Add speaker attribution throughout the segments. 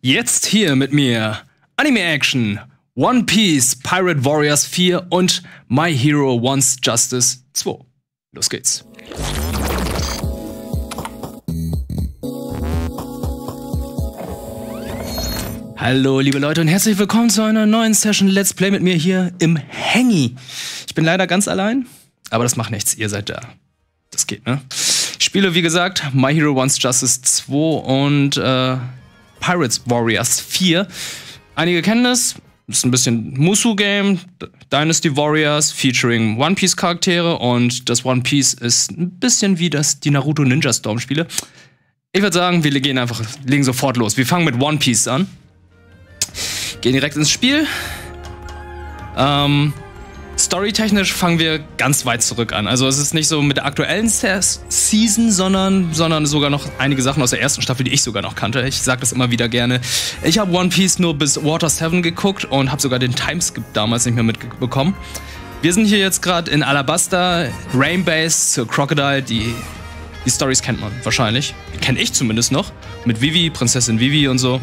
Speaker 1: Jetzt hier mit mir Anime Action, One Piece, Pirate Warriors 4 und My Hero Wants Justice 2. Los geht's. Hallo liebe Leute und herzlich willkommen zu einer neuen Session Let's Play mit mir hier im Hengi. Ich bin leider ganz allein, aber das macht nichts, ihr seid da. Das geht, ne? Ich spiele, wie gesagt, My Hero Wants Justice 2 und äh, Pirates Warriors 4. Einige kennen. Das ist ein bisschen Musu-Game, Dynasty Warriors, featuring One Piece-Charaktere und das One Piece ist ein bisschen wie das, die Naruto Ninja Storm-Spiele. Ich würde sagen, wir gehen einfach, legen sofort los. Wir fangen mit One Piece an. Gehen direkt ins Spiel. Ähm, Storytechnisch fangen wir ganz weit zurück an. Also es ist nicht so mit der aktuellen Season, sondern, sondern sogar noch einige Sachen aus der ersten Staffel, die ich sogar noch kannte. Ich sage das immer wieder gerne. Ich habe One Piece nur bis Water 7 geguckt und habe sogar den Timeskip damals nicht mehr mitbekommen. Wir sind hier jetzt gerade in Alabasta, Rainbase zur Crocodile. Die, die Stories kennt man wahrscheinlich. Kenne ich zumindest noch. Mit Vivi, Prinzessin Vivi und so.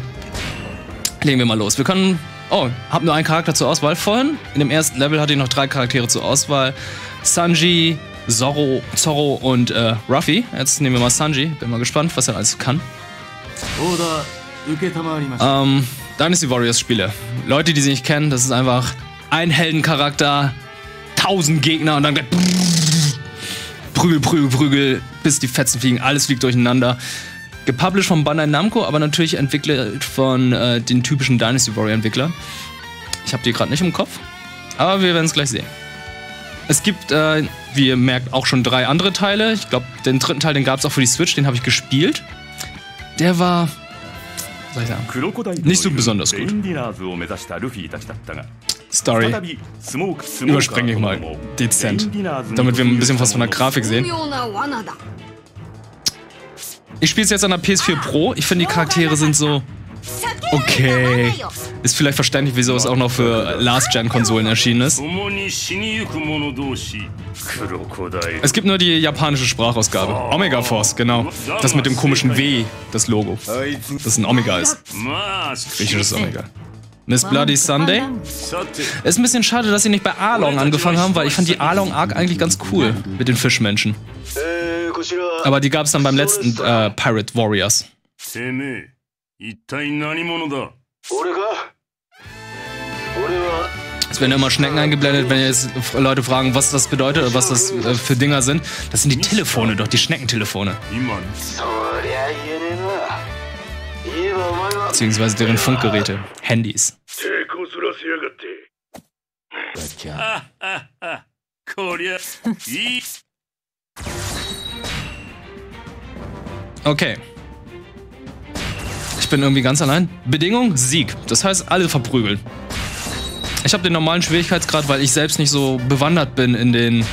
Speaker 1: Legen wir mal los. Wir können Oh, hab nur einen Charakter zur Auswahl. Vorhin, in dem ersten Level hatte ich noch drei Charaktere zur Auswahl. Sanji, Zorro, Zorro und äh, Ruffy. Jetzt nehmen wir mal Sanji. Bin mal gespannt, was er alles kann. Ähm, Dynasty Warriors Spiele. Leute, die sie nicht kennen, das ist einfach ein Heldencharakter, tausend Gegner und dann Prügel, Prügel, Prügel, bis die Fetzen fliegen, alles fliegt durcheinander. Gepublished von Bandai Namco, aber natürlich entwickelt von äh, den typischen Dynasty Warrior Entwicklern. Ich habe die gerade nicht im Kopf, aber wir werden es gleich sehen. Es gibt, äh, wie ihr merkt, auch schon drei andere Teile. Ich glaube, den dritten Teil, den gab es auch für die Switch, den habe ich gespielt. Der war, nicht so besonders gut. Story überspringe ich mal dezent, damit wir ein bisschen was von der Grafik sehen. Ich spiele es jetzt an der PS4 Pro. Ich finde, die Charaktere sind so. Okay. Ist vielleicht verständlich, wieso es auch noch für Last-Gen-Konsolen erschienen ist. Es gibt nur die japanische Sprachausgabe. Omega Force, genau. Das mit dem komischen W, das Logo. Das ein Omega ist. Griechisches Omega. Miss Bloody Sunday. Ist ein bisschen schade, dass sie nicht bei Arlong angefangen haben, weil ich fand die Arlong Arc eigentlich ganz cool mit den Fischmenschen. Aber die gab es dann beim letzten äh, Pirate Warriors. Es werden immer Schnecken eingeblendet, wenn jetzt Leute fragen, was das bedeutet oder was das äh, für Dinger sind. Das sind die Telefone doch, die Schneckentelefone. Beziehungsweise deren Funkgeräte, Handys. Okay. Ich bin irgendwie ganz allein. Bedingung, Sieg. Das heißt, alle verprügeln. Ich habe den normalen Schwierigkeitsgrad, weil ich selbst nicht so bewandert bin in den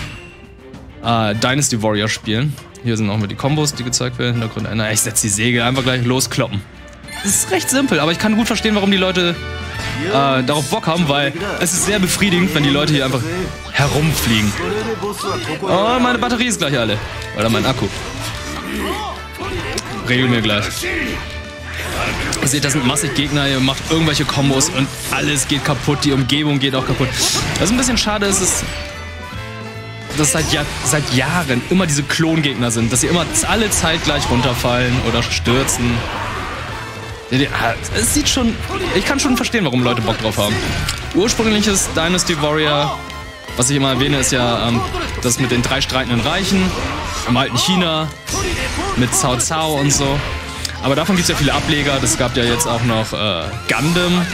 Speaker 1: äh, Dynasty Warrior Spielen. Hier sind auch mal die Kombos, die gezeigt werden. Hintergrund einer. Ich setze die Segel, einfach gleich loskloppen. Das ist recht simpel, aber ich kann gut verstehen, warum die Leute äh, darauf Bock haben, weil es ist sehr befriedigend, wenn die Leute hier einfach herumfliegen. Oh, meine Batterie ist gleich alle. Oder mein Akku. Regel mir gleich. Ihr seht, das sind massig Gegner, ihr macht irgendwelche Kombos und alles geht kaputt, die Umgebung geht auch kaputt. Was ein bisschen schade ist, ist, dass seit, Jahr, seit Jahren immer diese Klongegner sind, dass sie immer alle zeitgleich runterfallen oder stürzen. Es sieht schon. Ich kann schon verstehen, warum Leute Bock drauf haben. Ursprüngliches Dynasty Warrior, was ich immer erwähne, ist ja ähm, das mit den drei streitenden Reichen im alten China mit Cao Cao und so. Aber davon gibt es ja viele Ableger. Das gab ja jetzt auch noch äh, Gundam.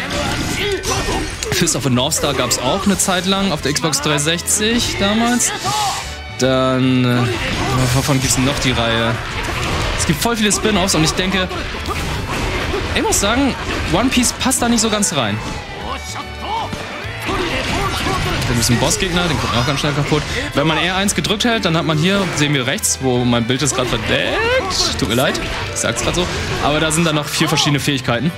Speaker 1: Fist of a North Star gab es auch eine Zeit lang auf der Xbox 360 damals. Dann, äh, wovon gibt es noch die Reihe? Es gibt voll viele Spin-offs und ich denke, ich muss sagen, One Piece passt da nicht so ganz rein. Wir ist ein Bossgegner, den kommt auch ganz schnell kaputt. Wenn man R1 gedrückt hält, dann hat man hier, sehen wir rechts, wo mein Bild ist gerade verdeckt. Tut mir leid, ich sag's gerade so. Aber da sind dann noch vier verschiedene Fähigkeiten,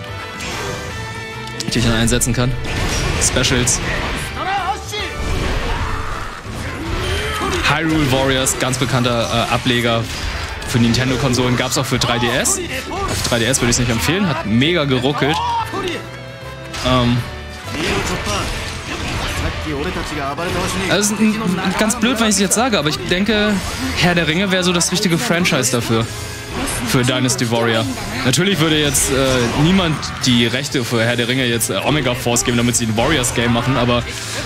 Speaker 1: die ich dann einsetzen kann. Specials. Hyrule Warriors, ganz bekannter äh, Ableger für Nintendo-Konsolen, gab es auch für 3DS. Auf 3DS würde ich es nicht empfehlen, hat mega geruckelt. Ähm, also ist ganz blöd, wenn ich es jetzt sage, aber ich denke, Herr der Ringe wäre so das richtige Franchise dafür. Für Dynasty Warrior. Natürlich würde jetzt äh, niemand die Rechte für Herr der Ringe jetzt äh, Omega Force geben, damit sie ein Warriors Game machen, aber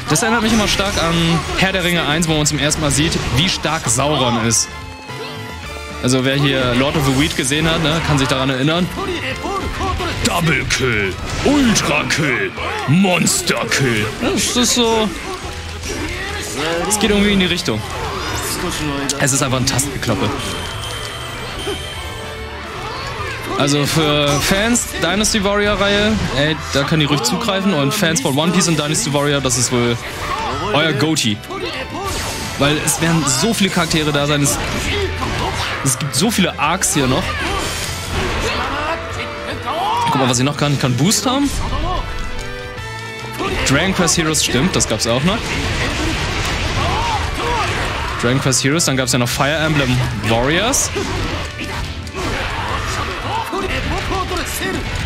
Speaker 1: das erinnert mich immer stark an Herr der Ringe 1, wo man zum ersten Mal sieht, wie stark Sauron ist. Also wer hier Lord of the Weed gesehen hat, ne, kann sich daran erinnern. Double Kill, Ultra Kill, Monster Kill. Das ist so. Es geht irgendwie in die Richtung. Es ist einfach ein Tastengekloppe. Also für Fans Dynasty Warrior Reihe, ey, da können die ruhig zugreifen und Fans von One Piece und Dynasty Warrior, das ist wohl euer Goatee. Weil es werden so viele Charaktere da sein, es, es gibt so viele Arcs hier noch. Guck mal, was ich noch kann. Ich kann Boost haben. Dragon Quest Heroes stimmt, das gab's auch noch. Dragon Quest Heroes, dann gab's ja noch Fire Emblem Warriors.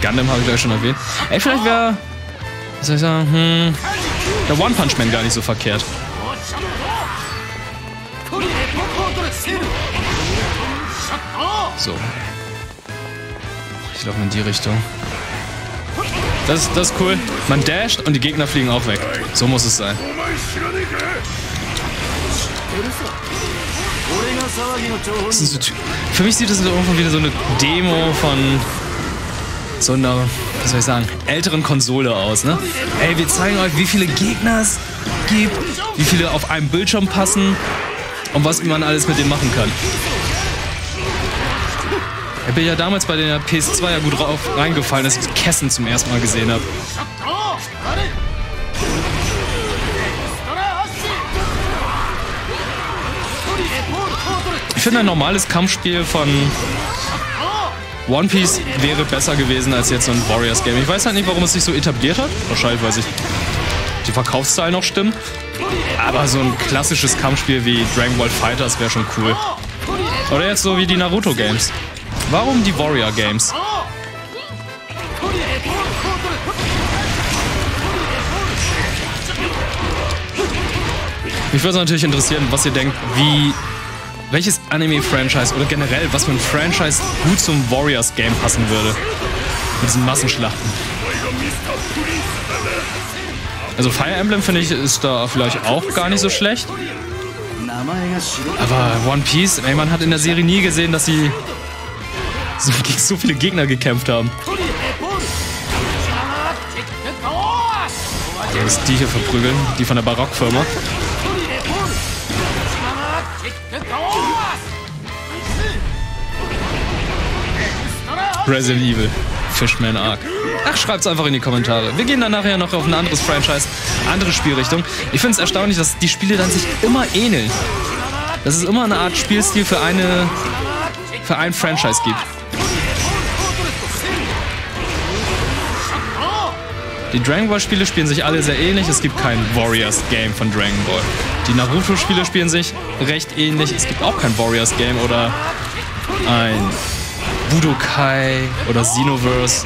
Speaker 1: Gundam habe ich gleich schon erwähnt. Ey, vielleicht wäre, was soll ich sagen, hm, der One Punch Man gar nicht so verkehrt. So. Ich laufe in die Richtung. Das, das ist cool. Man dasht und die Gegner fliegen auch weg. So muss es sein. So, für mich sieht das irgendwann wieder so eine Demo von so einer, wie soll ich sagen, älteren Konsole aus, ne? Ey, wir zeigen euch, wie viele Gegner es gibt, wie viele auf einem Bildschirm passen und was man alles mit denen machen kann. Ich bin ja damals bei der PS2 ja gut drauf reingefallen, dass ich Kessen zum ersten Mal gesehen habe. Ich finde ein normales Kampfspiel von One Piece wäre besser gewesen als jetzt so ein Warriors Game. Ich weiß halt nicht, warum es sich so etabliert hat. Wahrscheinlich, weil sich die Verkaufszahlen noch stimmen. Aber so ein klassisches Kampfspiel wie Dragon Ball Fighters wäre schon cool. Oder jetzt so wie die Naruto Games. Warum die Warrior Games? Mich würde natürlich interessieren, was ihr denkt, wie welches Anime-Franchise oder generell, was für ein Franchise gut zum Warriors-Game passen würde. Mit diesen Massenschlachten. Also Fire Emblem finde ich ist da vielleicht auch gar nicht so schlecht. Aber One Piece, ey, man hat in der Serie nie gesehen, dass sie so, gegen so viele Gegner gekämpft haben. Der ist die hier verprügeln, die von der Barockfirma. Resident Evil. Fishman Arc. Ach, schreibt's einfach in die Kommentare. Wir gehen dann nachher noch auf ein anderes Franchise, andere Spielrichtung. Ich finde es erstaunlich, dass die Spiele dann sich immer ähneln. Dass es immer eine Art Spielstil für eine für ein Franchise gibt. Die Dragon Ball Spiele spielen sich alle sehr ähnlich. Es gibt kein Warriors Game von Dragon Ball. Die Naruto Spiele spielen sich recht ähnlich. Es gibt auch kein Warriors Game oder ein Budokai oder Xenoverse.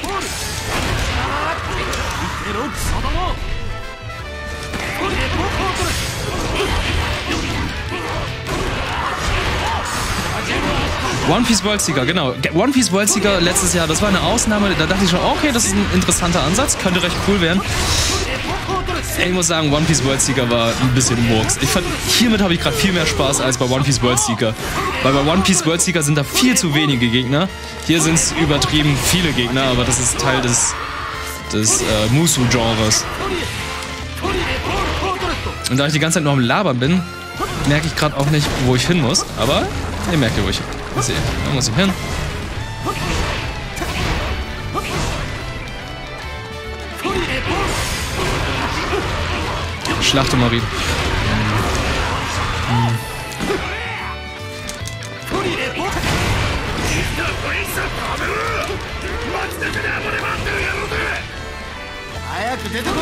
Speaker 1: One Piece World Seeker, genau. One Piece World Seeker letztes Jahr, das war eine Ausnahme. Da dachte ich schon, okay, das ist ein interessanter Ansatz, könnte recht cool werden. Ich muss sagen, One Piece World Seeker war ein bisschen Murks. Ich fand, hiermit habe ich gerade viel mehr Spaß als bei One Piece World Seeker. Weil bei One Piece World Seeker sind da viel zu wenige Gegner. Hier sind es übertrieben viele Gegner, aber das ist Teil des, des äh, Musu-Genres. Und da ich die ganze Zeit nur am Labern bin, merke ich gerade auch nicht, wo ich hin muss. Aber ihr merkt ja, wo ich hin muss. Da muss ich hin. Schlachte Marin. Hm.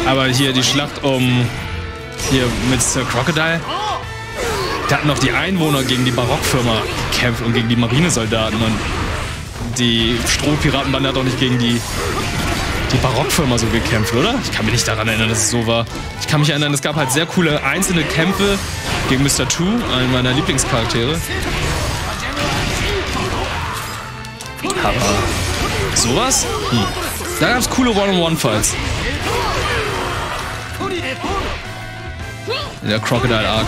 Speaker 1: Aber hier die Schlacht um hier mit Sir Crocodile. Da hatten noch die Einwohner gegen die Barockfirma gekämpft und gegen die Marinesoldaten und die Strohpiratenbande hat auch nicht gegen die, die Barockfirma so gekämpft, oder? Ich kann mich nicht daran erinnern, dass es so war. Ich kann mich erinnern, es gab halt sehr coole einzelne Kämpfe gegen Mr. Two, einen meiner Lieblingscharaktere. Aber sowas? Hm. Da gab es coole One-on-One-Fights. Der Crocodile Arc.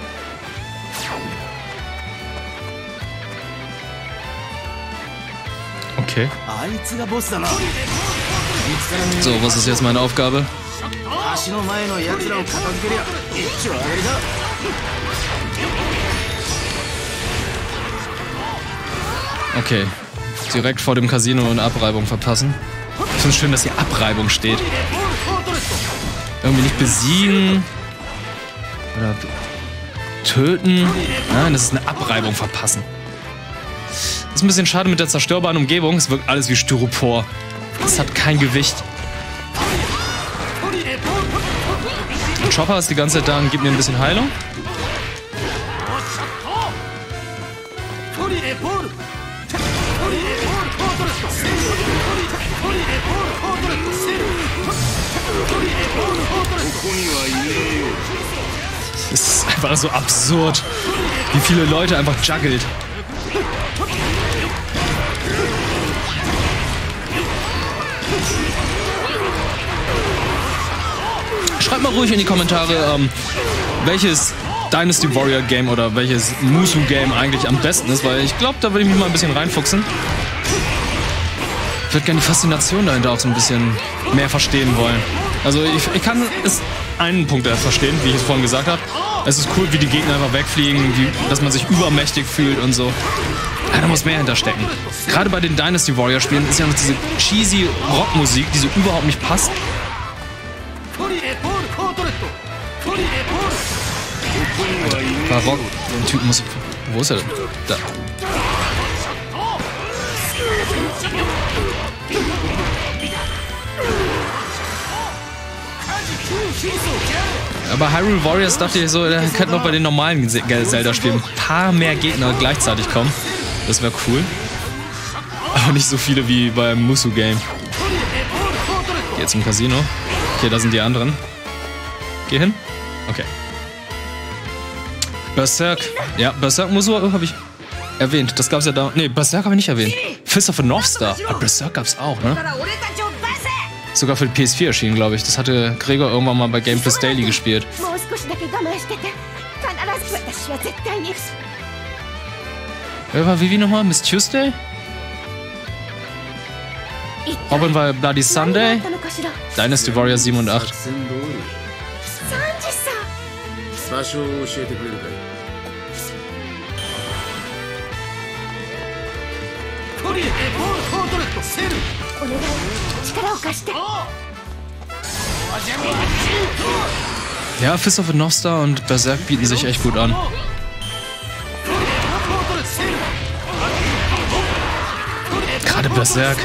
Speaker 1: Okay. So, was ist jetzt meine Aufgabe? Okay. Direkt vor dem Casino und Abreibung verpassen. Ich finde schön, dass hier Abreibung steht. Irgendwie nicht besiegen. Oder töten. Nein, das ist eine Abreibung verpassen. Ist ein bisschen schade mit der zerstörbaren Umgebung. Es wirkt alles wie Styropor. Es hat kein Gewicht. Chopper ist die ganze Zeit da und gibt mir ein bisschen Heilung. Es ist einfach so absurd, wie viele Leute einfach juggelt. Schreibt mal ruhig in die Kommentare, ähm, welches Dynasty Warrior Game oder welches Musu Game eigentlich am besten ist, weil ich glaube, da würde ich mich mal ein bisschen reinfuchsen. Ich würde gerne die Faszination dahinter auch so ein bisschen mehr verstehen wollen. Also ich, ich kann es einen Punkt verstehen, wie ich es vorhin gesagt habe. Es ist cool, wie die Gegner einfach wegfliegen, wie, dass man sich übermächtig fühlt und so. Ja, da muss mehr hinterstecken. Gerade bei den Dynasty Warrior Spielen ist ja noch diese cheesy Rockmusik, die so überhaupt nicht passt. Barock, den Typen muss ich... Wo ist er denn? Da. Aber Hyrule Warriors dachte ich so, der könnte noch bei den normalen Zelda-Spielen ein paar mehr Gegner gleichzeitig kommen. Das wäre cool. Aber nicht so viele wie beim Musu-Game. Geh jetzt im Casino. Okay, da sind die anderen. Geh hin. Okay. Berserk. Ja, Berserk Musu habe ich erwähnt. Das gab's ja da. Nee, Berserk habe ich nicht erwähnt. Fist of the North Star. Aber Berserk gab's auch, ne? Sogar für die PS4 erschienen, glaube ich. Das hatte Gregor irgendwann mal bei Game Plus Daily gespielt. Wer war Vivi nochmal? Miss Tuesday? Robin war Bloody Sunday. Dynasty Warrior 7 und 8. 場所を教えてくれるかい コリエボールコートレットセルお願い力を貸して Ja, Fist of a North Star und Berserk bieten sich echt gut an. Gerade Berserk.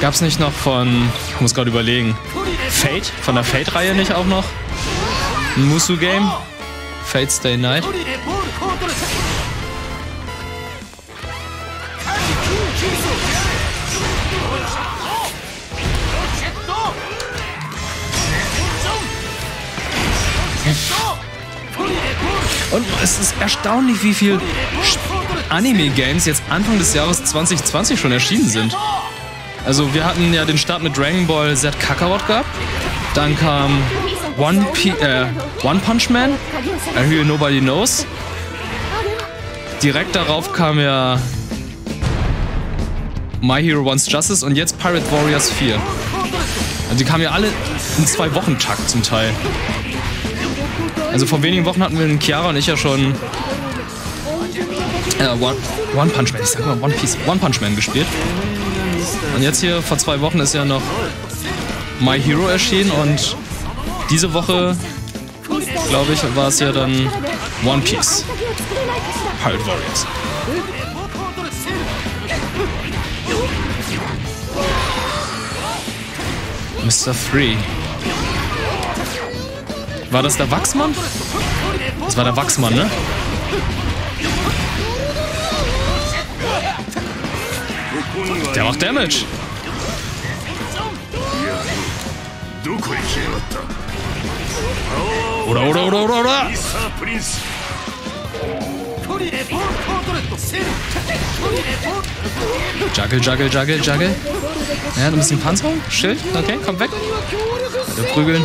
Speaker 1: Gab's nicht noch von, ich muss gerade überlegen, Fate? Von der Fate-Reihe nicht auch noch? Ein Musu-Game? Fate Stay Night? Und es ist erstaunlich, wie viel Anime-Games jetzt Anfang des Jahres 2020 schon erschienen sind. Also wir hatten ja den Start mit Dragon Ball Z Kakarot gehabt. Dann kam One, P äh, One Punch Man, A Hero Nobody Knows. direkt darauf kam ja My Hero Wants Justice und jetzt Pirate Warriors 4. Also die kamen ja alle in zwei Wochen Takt zum Teil. Also vor wenigen Wochen hatten wir in Chiara und ich ja schon äh, One, One Punch Man, ich sag mal One Piece, One Punch Man gespielt. Und jetzt hier vor zwei Wochen ist ja noch My Hero erschienen und diese Woche, glaube ich, war es ja dann One Piece. Pirate Warriors. Mr. 3. War das der Wachsmann? Das war der Wachsmann, ne? Der macht Damage. Oder, oder, oder, oder, oder. Juggle, juggle, juggle, juggle. Ja, ein bisschen Panzerung. Schild. Okay, komm weg. Weiter prügeln.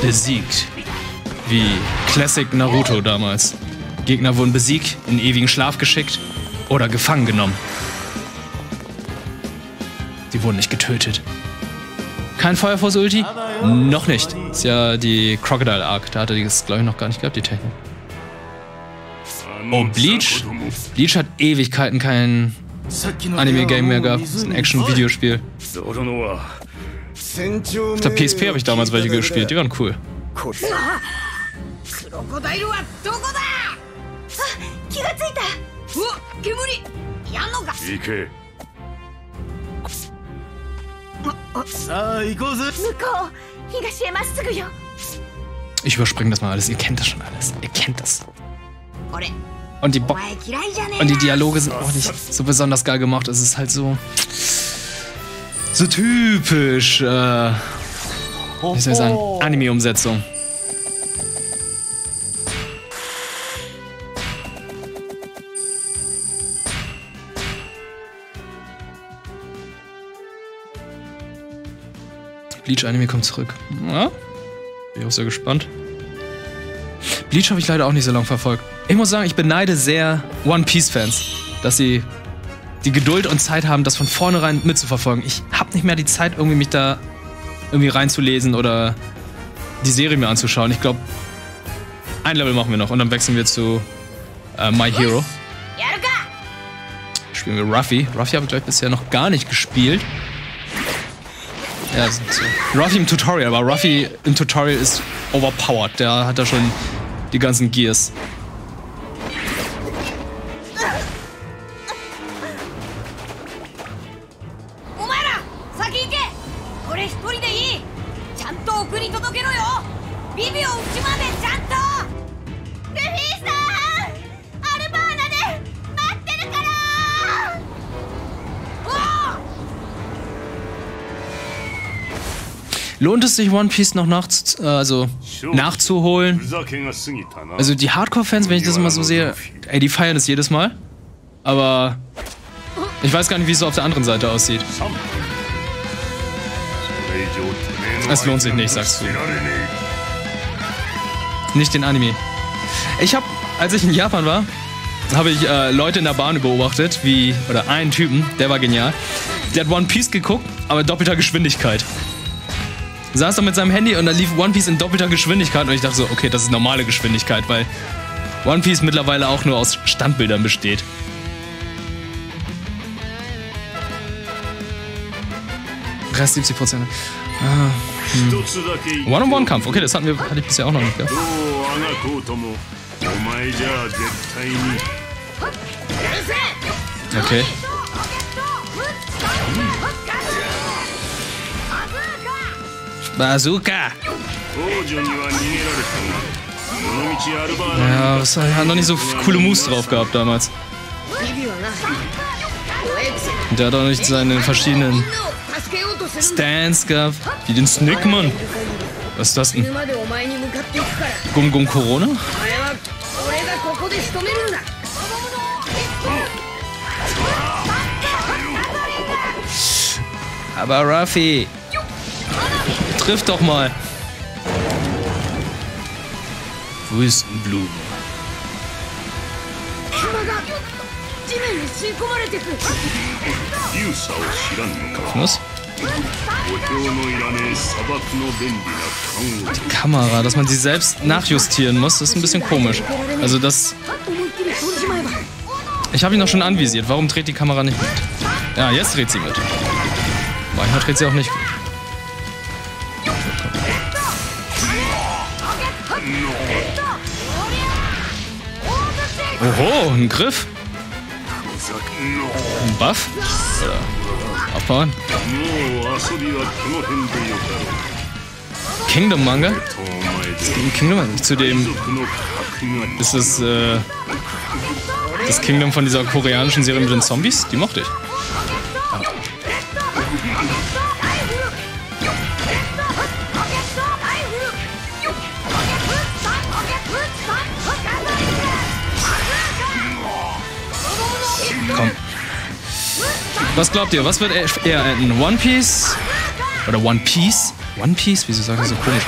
Speaker 1: Besiegt. Wie Classic Naruto damals. Gegner wurden besiegt, in ewigen Schlaf geschickt oder gefangen genommen. Die wurden nicht getötet. Kein Feuerforce Ulti? Noch nicht. Ist ja die Crocodile Arc. Da hatte die das, glaube ich, noch gar nicht gehabt, die Technik. Oh, Bleach? Bleach hat Ewigkeiten kein Anime-Game mehr gehabt. Das ist ein Action-Videospiel. Auf der PSP habe ich damals welche gespielt, die waren cool. Ich überspringe das mal alles, ihr kennt das schon alles. Ihr kennt das. Und die, Bo und die Dialoge sind auch nicht so besonders geil gemacht. Es ist halt so. So typisch. Äh, wie soll ich sagen? Anime-Umsetzung. Bleach-Anime kommt zurück. Ja? Bin ich auch sehr gespannt. Bleach habe ich leider auch nicht so lange verfolgt. Ich muss sagen, ich beneide sehr One Piece-Fans, dass sie die Geduld und Zeit haben, das von vornherein mitzuverfolgen. Ich habe nicht mehr die Zeit, irgendwie mich da irgendwie reinzulesen oder die Serie mir anzuschauen. Ich glaube, ein Level machen wir noch und dann wechseln wir zu äh, My Hero. Spielen wir Ruffy. Ruffy habe ich gleich bisher noch gar nicht gespielt. Ja, sind so. Ruffy im Tutorial, aber Ruffy im Tutorial ist overpowered. Der hat da schon die ganzen Gears. Lohnt es sich, One Piece noch nach, äh, also nachzuholen? Also die Hardcore-Fans, wenn ich das immer so sehe, ey, die feiern es jedes Mal. Aber ich weiß gar nicht, wie es so auf der anderen Seite aussieht. Es lohnt sich nicht, sagst du. Nicht den Anime. Ich habe, als ich in Japan war, habe ich äh, Leute in der Bahn beobachtet, wie, oder einen Typen, der war genial. Der hat One Piece geguckt, aber doppelter Geschwindigkeit saß da mit seinem Handy und da lief One Piece in doppelter Geschwindigkeit und ich dachte so, okay, das ist normale Geschwindigkeit, weil One Piece mittlerweile auch nur aus Standbildern besteht. Rest 70 Prozent.
Speaker 2: Ah, hm.
Speaker 1: One-on-One-Kampf, okay, das hatten wir, hatte ich bisher auch noch nicht.
Speaker 2: Ja.
Speaker 1: Okay. Bazooka! Ja, was hat noch nicht so coole Moves drauf gehabt damals. Und der hat auch nicht seine verschiedenen Stance gehabt. Wie den Snick, Mann. Was ist das denn? Gum Gum Corona? Aber Ruffy, Triff doch mal.
Speaker 2: Wüstenblumen.
Speaker 1: Was?
Speaker 2: Die
Speaker 1: Kamera, dass man sie selbst nachjustieren muss, ist ein bisschen komisch. Also das... Ich habe ihn noch schon anvisiert. Warum dreht die Kamera nicht mit? Ja, jetzt dreht sie mit. Manchmal dreht sie auch nicht mit. Oho, ein Griff. Ein Buff? Oder
Speaker 2: aufbauen?
Speaker 1: Kingdom Manga? Kingdom Manga, zu dem. Ist es äh, das Kingdom von dieser koreanischen Serie mit den Zombies? Die mochte ich. Was glaubt ihr? Was wird eher- eher enden? One Piece? Oder One Piece? One Piece? Wieso sagen Sie so komisch?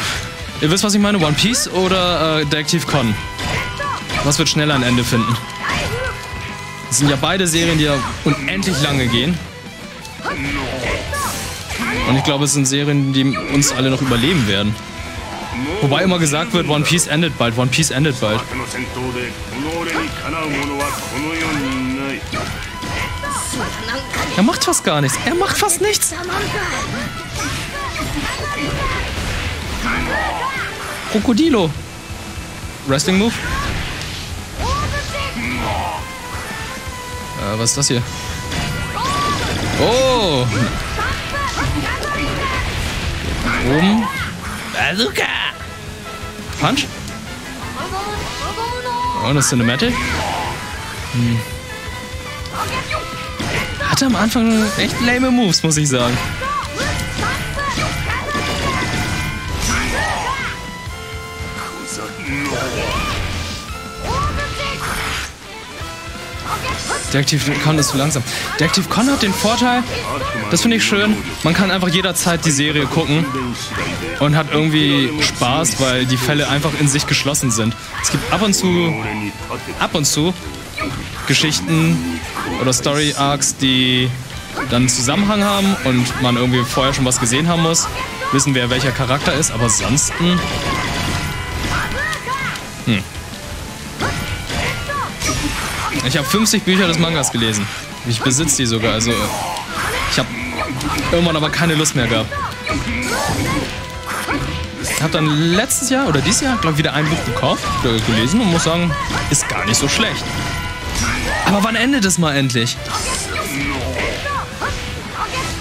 Speaker 1: Ihr wisst, was ich meine? One Piece oder äh, Detective Con? Was wird schneller ein Ende finden? Das sind ja beide Serien, die ja unendlich lange gehen. Und ich glaube, es sind Serien, die uns alle noch überleben werden. Wobei immer gesagt wird, One Piece endet bald, One Piece endet bald. Er macht fast gar nichts. Er macht fast nichts. Krokodilo. Wrestling Move. Äh, was ist das hier? Oh. Oben. Bazooka. Punch. Oh, eine Cinematic. Hm hatte am Anfang echt lame Moves, muss ich sagen. Der Active Con ist zu langsam. Der Active Con hat den Vorteil, das finde ich schön, man kann einfach jederzeit die Serie gucken und hat irgendwie Spaß, weil die Fälle einfach in sich geschlossen sind. Es gibt ab und zu, ab und zu Geschichten, oder Story Arcs, die dann einen Zusammenhang haben und man irgendwie vorher schon was gesehen haben muss, wissen wer welcher Charakter ist, aber ansonsten hm. Ich habe 50 Bücher des Mangas gelesen. Ich besitze die sogar, also ich habe irgendwann aber keine Lust mehr gehabt. Ich habe dann letztes Jahr oder dieses Jahr, glaube ich, wieder ein Buch gekauft, gelesen und muss sagen, ist gar nicht so schlecht. Aber wann endet es mal endlich?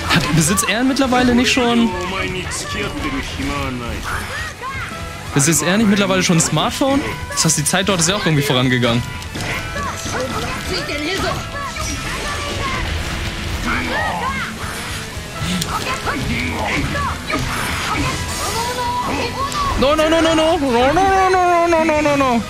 Speaker 1: Hat, besitzt er mittlerweile nicht schon... Besitzt er nicht mittlerweile schon ein Smartphone? Das heißt, die Zeit dort ist ja auch irgendwie vorangegangen. No, no, no, no, no, no, no, no, no, no, no, no, no.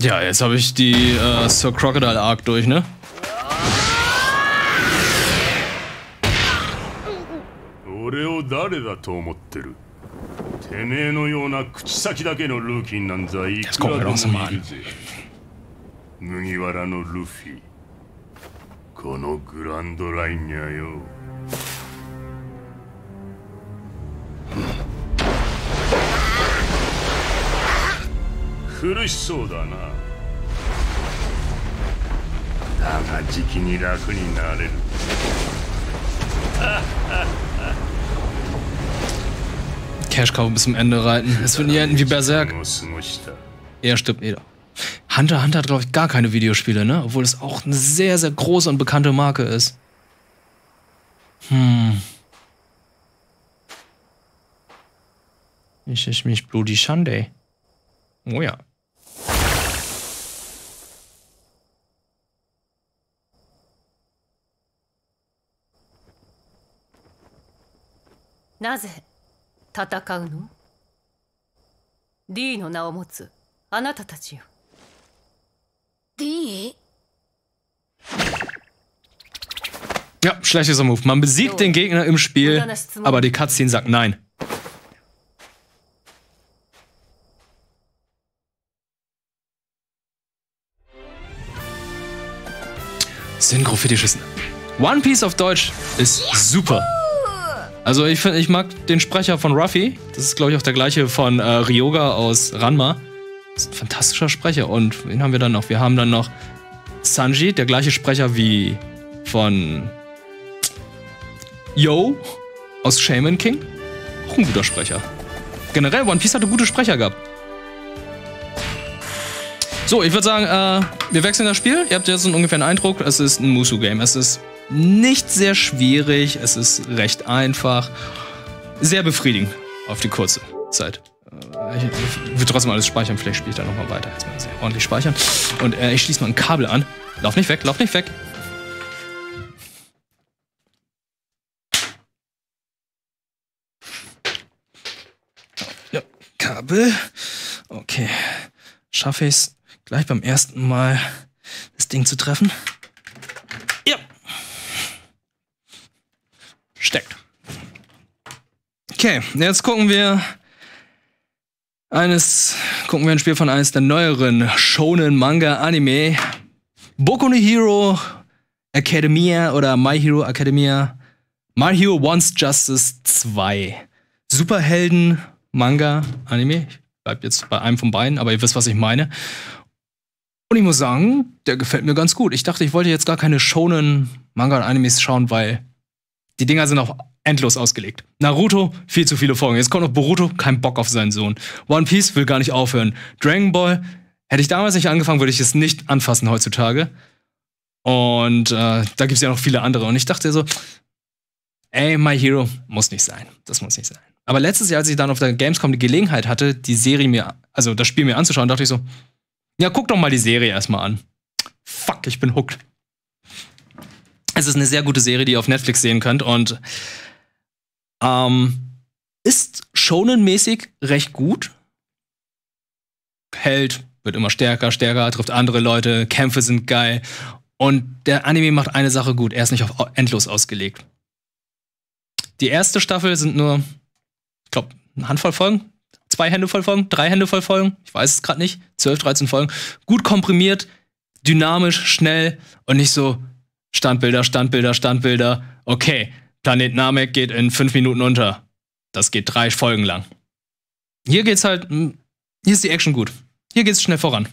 Speaker 1: Ja, jetzt habe ich die äh, Sir Crocodile Arc durch, ne?
Speaker 2: Jetzt kommt mir doch so mal an. 麦わらのルフィこのグランドラインにゃよ苦しそうだなだがじきに楽になれる
Speaker 1: Cash Cow bis zum Ende reiten. Es wird nie enden wie Berserk.
Speaker 2: を過ごした
Speaker 1: Er stirbt eh. Hunter x Hunter hat, glaube ich, gar keine Videospiele, ne? Obwohl es auch eine sehr, sehr große und bekannte Marke ist. Hm. Ich, ich mich Bloody Sunday. Oh ja.
Speaker 3: なぜ戦うの ?D の名を持つあなたたちよ D?
Speaker 1: Ja, schlecht Move. Man besiegt den Gegner im Spiel, aber die Cutscene sagt nein. Synchro für die Schissen. One Piece auf Deutsch ist super. Also ich finde, ich mag den Sprecher von Ruffy. Das ist, glaube ich, auch der gleiche von äh, Ryoga aus Ranma. Das ist ein fantastischer Sprecher. Und wen haben wir dann noch? Wir haben dann noch Sanji, der gleiche Sprecher wie von Yo aus Shaman King. Auch ein guter Sprecher. Generell, One Piece hatte gute Sprecher gehabt. So, ich würde sagen, äh, wir wechseln das Spiel. Ihr habt jetzt einen ungefähren Eindruck. Es ist ein Musu-Game. Es ist nicht sehr schwierig. Es ist recht einfach. Sehr befriedigend auf die kurze Zeit. Äh, ich will trotzdem alles speichern. Vielleicht spiele ich da nochmal weiter. Jetzt mal ordentlich speichern. Und äh, ich schließe mal ein Kabel an. Lauf nicht weg, lauf nicht weg. Ja, Kabel. Okay. Schaffe ich es gleich beim ersten Mal das Ding zu treffen. Steckt. Okay, jetzt gucken wir eines, gucken wir ein Spiel von eines der neueren Shonen Manga Anime. Boku no Hero Academia oder My Hero Academia. My Hero Wants Justice 2. Superhelden Manga Anime. Ich bleib jetzt bei einem von beiden, aber ihr wisst, was ich meine. Und ich muss sagen, der gefällt mir ganz gut. Ich dachte, ich wollte jetzt gar keine schonen Manga und Animes schauen, weil die Dinger sind auch endlos ausgelegt. Naruto, viel zu viele Folgen. Jetzt kommt noch Boruto, kein Bock auf seinen Sohn. One Piece will gar nicht aufhören. Dragon Ball, hätte ich damals nicht angefangen, würde ich es nicht anfassen heutzutage. Und äh, da gibt es ja noch viele andere. Und ich dachte so, ey, My Hero muss nicht sein. Das muss nicht sein. Aber letztes Jahr, als ich dann auf der Gamescom die Gelegenheit hatte, die Serie mir, also das Spiel mir anzuschauen, dachte ich so, ja, guck doch mal die Serie erstmal an. Fuck, ich bin hooked. Es ist eine sehr gute Serie, die ihr auf Netflix sehen könnt und ähm, ist Shonen-mäßig recht gut. Held wird immer stärker, stärker, trifft andere Leute, Kämpfe sind geil. Und der Anime macht eine Sache gut, er ist nicht auf endlos ausgelegt. Die erste Staffel sind nur, ich glaube, eine Handvoll Folgen, zwei Hände voll Folgen, drei Hände voll Folgen, ich weiß es gerade nicht, 12, 13 Folgen. Gut komprimiert, dynamisch, schnell und nicht so Standbilder, Standbilder, Standbilder. Okay, Planet Namek geht in fünf Minuten unter. Das geht drei Folgen lang. Hier geht's halt, hm, hier ist die Action gut. Hier geht's schnell voran.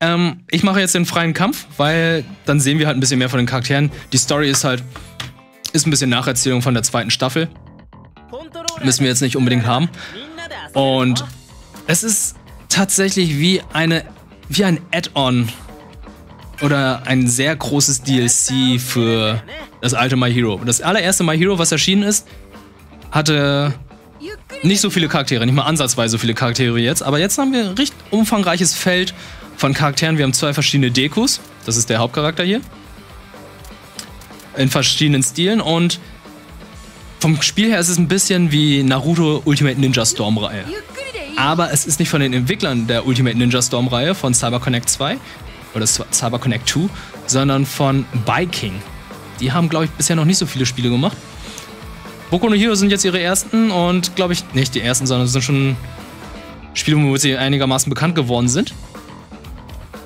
Speaker 1: Ähm, ich mache jetzt den freien Kampf, weil dann sehen wir halt ein bisschen mehr von den Charakteren. Die Story ist halt, ist ein bisschen Nacherzählung von der zweiten Staffel. Müssen wir jetzt nicht unbedingt haben. Und es ist tatsächlich wie eine wie ein Add-on oder ein sehr großes DLC für das alte My Hero. Das allererste My Hero, was erschienen ist, hatte nicht so viele Charaktere, nicht mal ansatzweise so viele Charaktere jetzt, aber jetzt haben wir ein recht umfangreiches Feld von Charakteren. Wir haben zwei verschiedene Dekus, das ist der Hauptcharakter hier, in verschiedenen Stilen und vom Spiel her ist es ein bisschen wie Naruto Ultimate Ninja Storm Reihe. Aber es ist nicht von den Entwicklern der Ultimate Ninja Storm Reihe von CyberConnect 2 oder CyberConnect 2, sondern von Biking. Die haben, glaube ich, bisher noch nicht so viele Spiele gemacht. Boku no Hero sind jetzt ihre ersten und, glaube ich, nicht die ersten, sondern sind schon Spiele, wo sie einigermaßen bekannt geworden sind.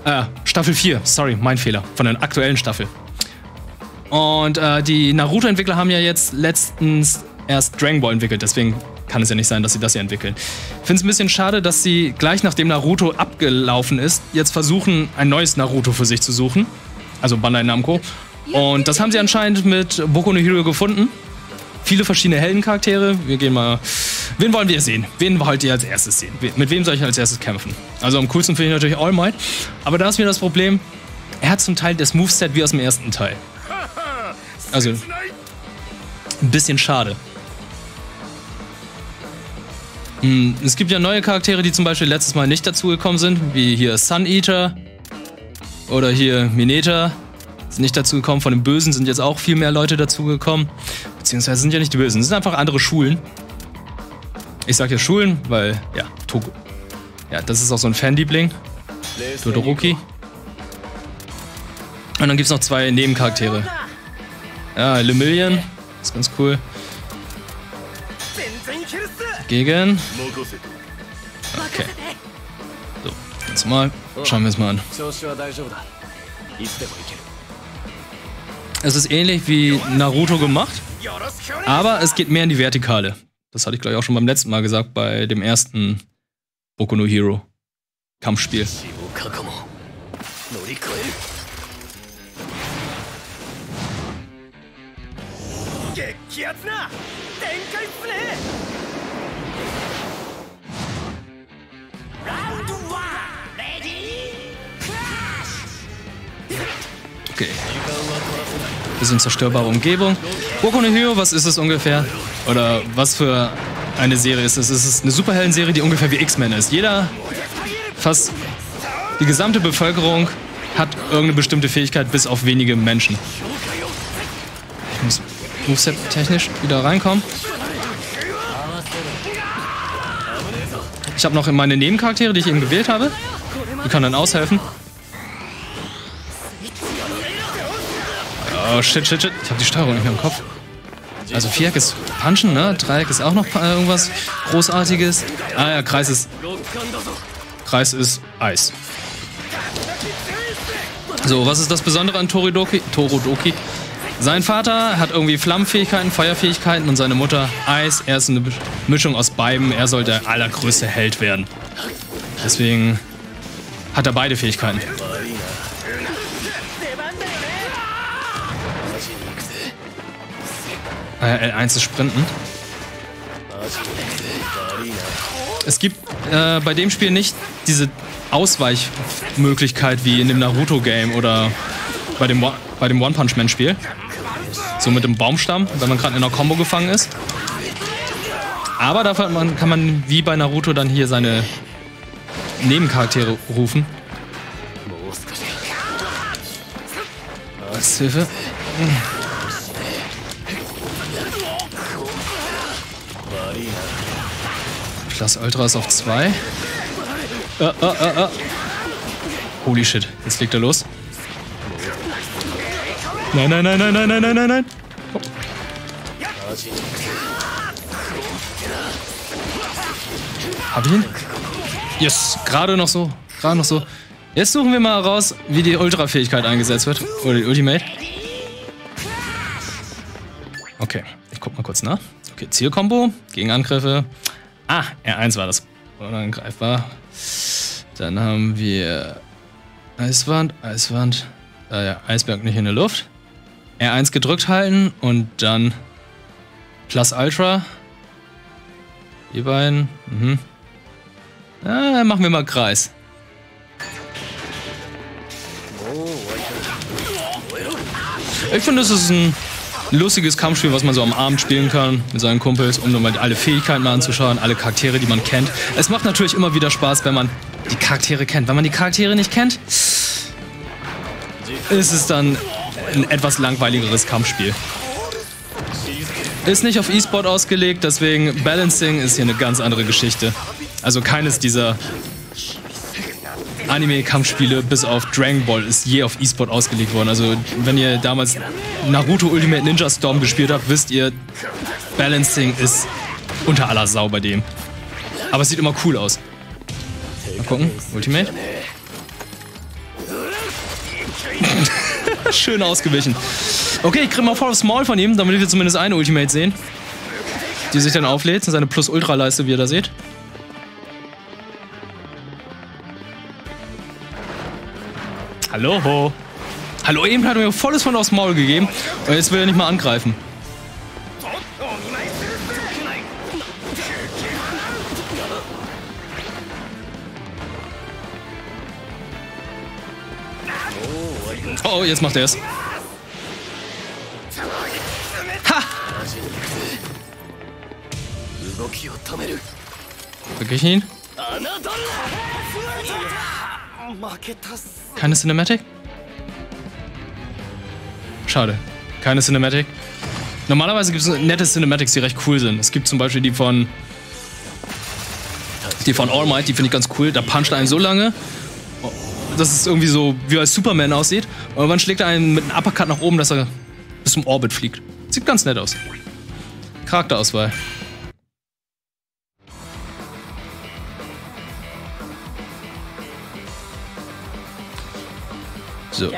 Speaker 1: Äh, Staffel 4, sorry, mein Fehler, von der aktuellen Staffel. Und äh, die Naruto-Entwickler haben ja jetzt letztens erst Dragon Ball entwickelt, deswegen kann es ja nicht sein, dass sie das hier entwickeln. Ich finde es ein bisschen schade, dass sie gleich nachdem Naruto abgelaufen ist, jetzt versuchen, ein neues Naruto für sich zu suchen. Also Bandai Namco. Und das haben sie anscheinend mit Boku no Hero gefunden. Viele verschiedene Heldencharaktere. Wir gehen mal. Wen wollen wir sehen? Wen wollt ihr als erstes sehen? Mit wem soll ich als erstes kämpfen? Also am coolsten finde ich natürlich All Might. Aber da ist mir das Problem, er hat zum Teil das Moveset wie aus dem ersten Teil. Also, ein bisschen schade. Hm, es gibt ja neue Charaktere, die zum Beispiel letztes Mal nicht dazugekommen sind, wie hier Sun Eater oder hier Mineta. Sind nicht dazugekommen. Von den Bösen sind jetzt auch viel mehr Leute dazugekommen. Beziehungsweise sind ja nicht die Bösen, es sind einfach andere Schulen. Ich sag ja Schulen, weil, ja, Togo. Ja, das ist auch so ein Fanliebling. Todoroki. Und dann gibt es noch zwei Nebencharaktere. Ja, Lemillion. Ist ganz cool. Gegen. Okay. So, jetzt mal. Schauen wir es mal an. Es ist ähnlich wie Naruto gemacht, aber es geht mehr in die Vertikale. Das hatte ich, glaube ich, auch schon beim letzten Mal gesagt, bei dem ersten Boku no Hero Kampfspiel. Okay. Bisschen zerstörbare Umgebung. Boku no Hero, was ist es ungefähr? Oder was für eine Serie ist es? Es ist eine Superhelden-Serie, die ungefähr wie X-Men ist. Jeder, fast die gesamte Bevölkerung hat irgendeine bestimmte Fähigkeit, bis auf wenige Menschen. Ich muss Moveset technisch wieder reinkommen. Ich habe noch meine Nebencharaktere, die ich eben gewählt habe. Die können dann aushelfen. Oh, shit, shit, shit. Ich habe die Steuerung nicht mehr im Kopf. Also Viereck ist Punchen, ne? Dreieck ist auch noch äh, irgendwas Großartiges. Ah ja, Kreis ist... Kreis ist Eis. So, was ist das Besondere an Toridoki? Torodoki? Sein Vater hat irgendwie Flammenfähigkeiten, Feuerfähigkeiten und seine Mutter Eis. Er ist eine Mischung aus beiden. Er soll der allergrößte Held werden. Deswegen hat er beide Fähigkeiten. Äh, L1 ist Sprinten. Es gibt äh, bei dem Spiel nicht diese Ausweichmöglichkeit wie in dem Naruto-Game oder bei dem, bei dem One-Punch-Man-Spiel. So mit dem Baumstamm, wenn man gerade in einer Combo gefangen ist. Aber dafür kann man wie bei Naruto dann hier seine Nebencharaktere rufen. Als Hilfe. Plus Ultra ist auf 2. Uh, uh, uh, Holy shit, jetzt legt er los. Nein, nein, nein, nein, nein, nein, nein, nein, nein. Oh. Hab ich ihn? Yes, gerade noch so. Gerade noch so. Jetzt suchen wir mal raus, wie die Ultra-Fähigkeit eingesetzt wird. Oder die Ultimate. Okay, ich guck mal kurz nach. Okay, Zielkombo, Gegenangriffe. Ah, R1 war das. Unangreifbar. Dann haben wir Eiswand, Eiswand. Ah ja, Eisberg nicht in der Luft. R1 gedrückt halten und dann Plus Ultra. Die beiden. Mhm. Ah, machen wir mal Kreis. Ich finde, das ist ein lustiges Kampfspiel, was man so am Abend spielen kann mit seinen Kumpels, um mal alle Fähigkeiten mal anzuschauen, alle Charaktere, die man kennt. Es macht natürlich immer wieder Spaß, wenn man die Charaktere kennt. Wenn man die Charaktere nicht kennt, ist es dann ein etwas langweiligeres Kampfspiel. Ist nicht auf E-Sport ausgelegt, deswegen Balancing ist hier eine ganz andere Geschichte. Also keines dieser Anime-Kampfspiele bis auf Dragon Ball ist je auf E-Sport ausgelegt worden. Also wenn ihr damals Naruto Ultimate Ninja Storm gespielt habt, wisst ihr, Balancing ist unter aller Sau bei dem. Aber es sieht immer cool aus. Mal gucken, Ultimate. Schön ausgewichen. Okay, ich krieg mal voll aufs Maul von ihm, damit wir zumindest eine Ultimate sehen. Die sich dann auflädt, seine Plus-Ultra-Leiste, wie ihr da seht. Hallo. Hallo, eben hat er mir volles von aufs Maul gegeben. Und jetzt will er nicht mal angreifen. Oh, jetzt macht er es. Ha! Wirklich ihn? Keine Cinematic? Schade. Keine Cinematic. Normalerweise gibt es nette Cinematics, die recht cool sind. Es gibt zum Beispiel die von. Die von All Might, die finde ich ganz cool. Da puncht einen so lange, dass es irgendwie so wie als Superman aussieht. Und man schlägt einen mit einem Uppercut nach oben, dass er bis zum Orbit fliegt. Sieht ganz nett aus. Charakterauswahl. So.
Speaker 4: Ne?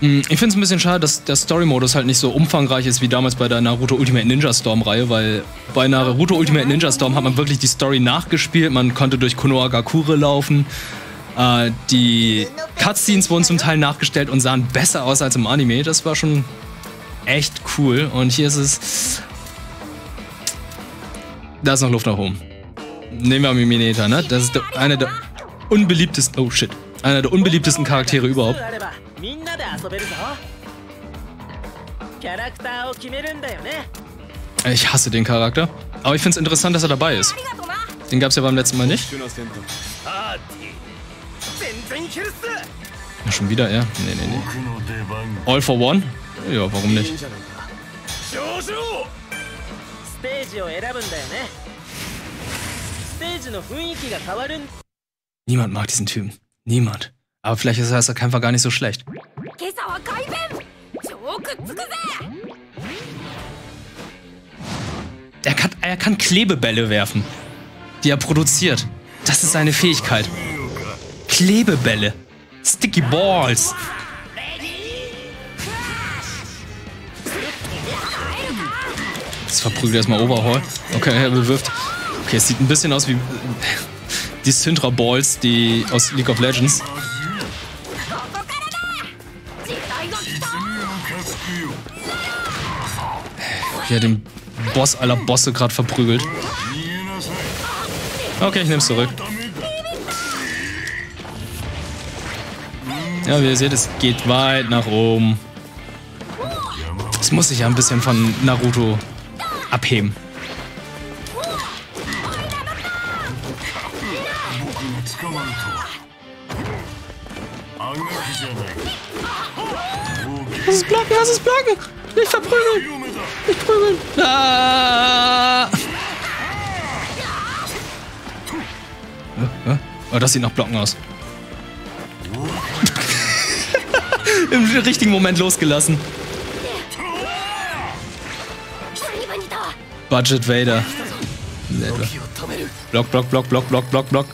Speaker 1: Mm, ich finde es ein bisschen schade, dass der Story-Modus halt nicht so umfangreich ist wie damals bei der Naruto Ultimate Ninja Storm-Reihe, weil bei Naruto Ultimate Ninja Storm hat man wirklich die Story nachgespielt. Man konnte durch Konohagakure laufen. Äh, die Cutscenes wurden zum Teil nachgestellt und sahen besser aus als im Anime. Das war schon echt cool. Und hier ist es. Da ist noch Luft nach oben. Nehmen wir Mimineta, ne? Das ist eine der unbeliebtesten. Oh shit. Einer der unbeliebtesten Charaktere überhaupt. Ich hasse den Charakter. Aber ich finde es interessant, dass er dabei ist. Den gab es ja beim letzten Mal nicht. Ja, schon wieder er? Ja. Nee, nee, nee. All for one? Ja, warum nicht? Niemand mag diesen Typen. Niemand. Aber vielleicht ist heißt der Kämpfer gar nicht so schlecht. Er kann, er kann Klebebälle werfen, die er produziert. Das ist seine Fähigkeit. Klebebälle. Sticky Balls. Jetzt verprügelt erstmal Overhaul. Okay, er bewirft. Okay, es sieht ein bisschen aus wie die Syntra Balls, die aus League of Legends. Äh, ja, den Boss aller Bosse gerade verprügelt. Okay, ich nehm's zurück. Ja, wie ihr seht, es geht weit nach oben. Das muss ich ja ein bisschen von Naruto abheben. Lass es bleiben! Nicht verprügeln! Nicht prügeln! Ah. Oh, das sieht nach Blocken aus. Im richtigen Moment losgelassen. Budget Vader. Block, block, block, block, block, block, block.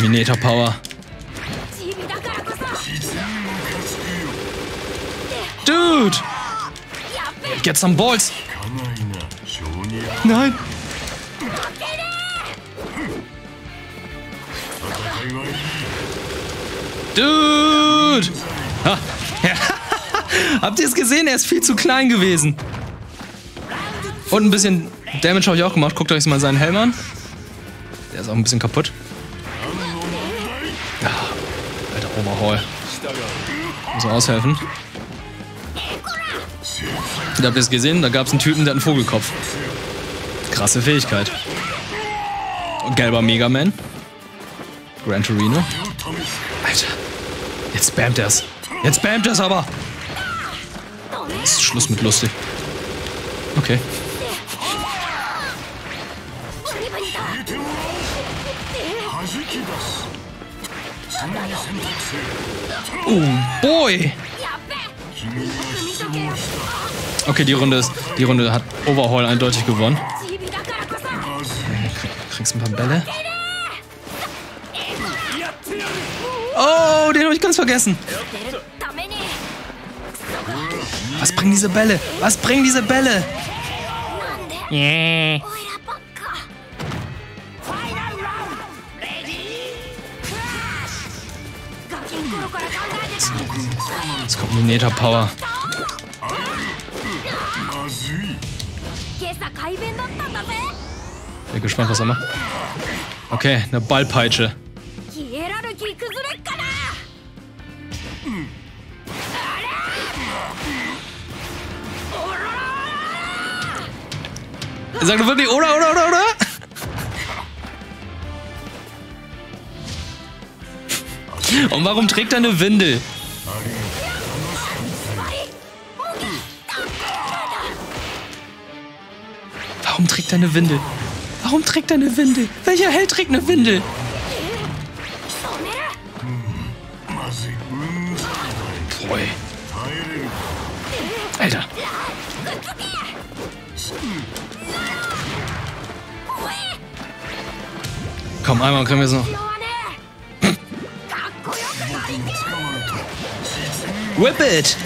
Speaker 1: Mineta Power. Dude! Get some balls! Nein! Dude! Ha. Habt ihr es gesehen? Er ist viel zu klein gewesen. Und ein bisschen Damage habe ich auch gemacht. Guckt euch mal seinen Helm an. Der ist auch ein bisschen kaputt. Overhaul. Muss er aushelfen. Und habt ihr es gesehen? Da gab es einen Typen, der hat einen Vogelkopf. Krasse Fähigkeit. Gelber Mega Man. Gran Torino. Alter. Jetzt spammt er's. Jetzt spammt er's aber. Ist Schluss mit lustig. Okay. Oh boy! Okay, die Runde ist, die Runde hat Overhaul eindeutig gewonnen. Kriegst ein paar Bälle. Oh, den habe ich ganz vergessen. Was bringen diese Bälle? Was bringen diese Bälle?
Speaker 5: Yeah.
Speaker 1: Jetzt Power. Bin gespannt, was er macht. Okay, eine Ballpeitsche. Er sagt wirklich, oder, oder, oder, oder? Und warum trägt er eine Windel? Warum trägt er eine Windel? Warum trägt er eine Windel? Welcher Held trägt eine Windel? Boy. Alter. Komm, einmal können wir es noch.
Speaker 5: Hm.
Speaker 1: Whip it!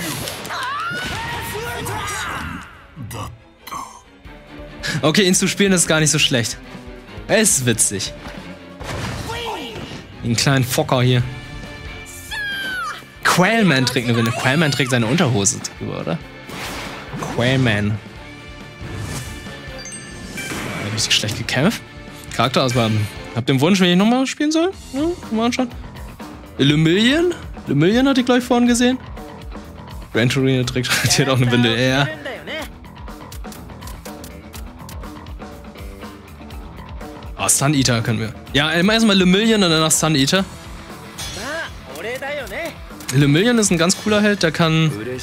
Speaker 1: Okay, ihn zu spielen ist gar nicht so schlecht. Er ist witzig. Den kleinen Focker hier. Quailman trägt eine Winde. Quailman trägt seine Unterhose drüber, oder? Quailman. Richtig schlecht gekämpft. Charakterauswahl. Habt ihr einen Wunsch, wenn ich nochmal spielen soll? Ja, mal anschauen. Lemillion? Lemillion hatte ich gleich vorhin gesehen. Gran Torino trägt hat auch eine Windel. Ja. Sun Eater können wir. Ja, erstmal Lemillion und danach Sun Eater. Lemillion ist ein ganz cooler Held, der kann, wie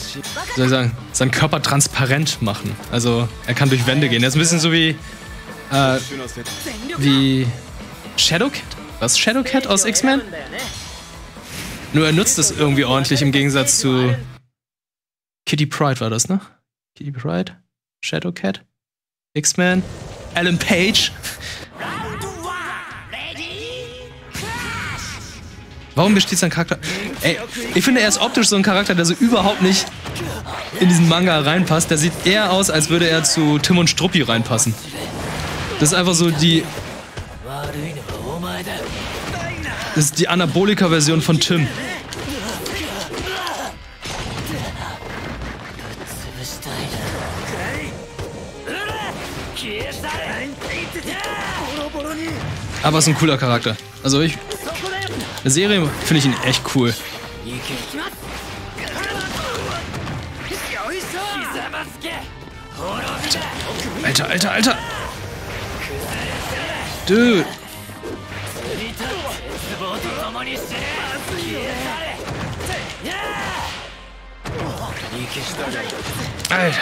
Speaker 1: soll ich sagen, seinen Körper transparent machen. Also er kann durch Wände gehen. Er ist ein bisschen so wie, äh, wie Shadowcat? Was? Shadow Cat aus X-Men? Nur er nutzt es irgendwie ordentlich im Gegensatz zu Kitty Pride war das, ne? Kitty Pride, Shadow Cat? X-Men, Alan Page. Warum besteht sein Charakter? Ey, ich finde, er ist optisch so ein Charakter, der so überhaupt nicht in diesen Manga reinpasst. Der sieht eher aus, als würde er zu Tim und Struppi reinpassen. Das ist einfach so die. Das ist die Anabolika-Version von Tim. Aber ist ein cooler Charakter. Also ich. Der Serie finde ich ihn echt cool. Alter, Alter, Alter! Dude! Alter!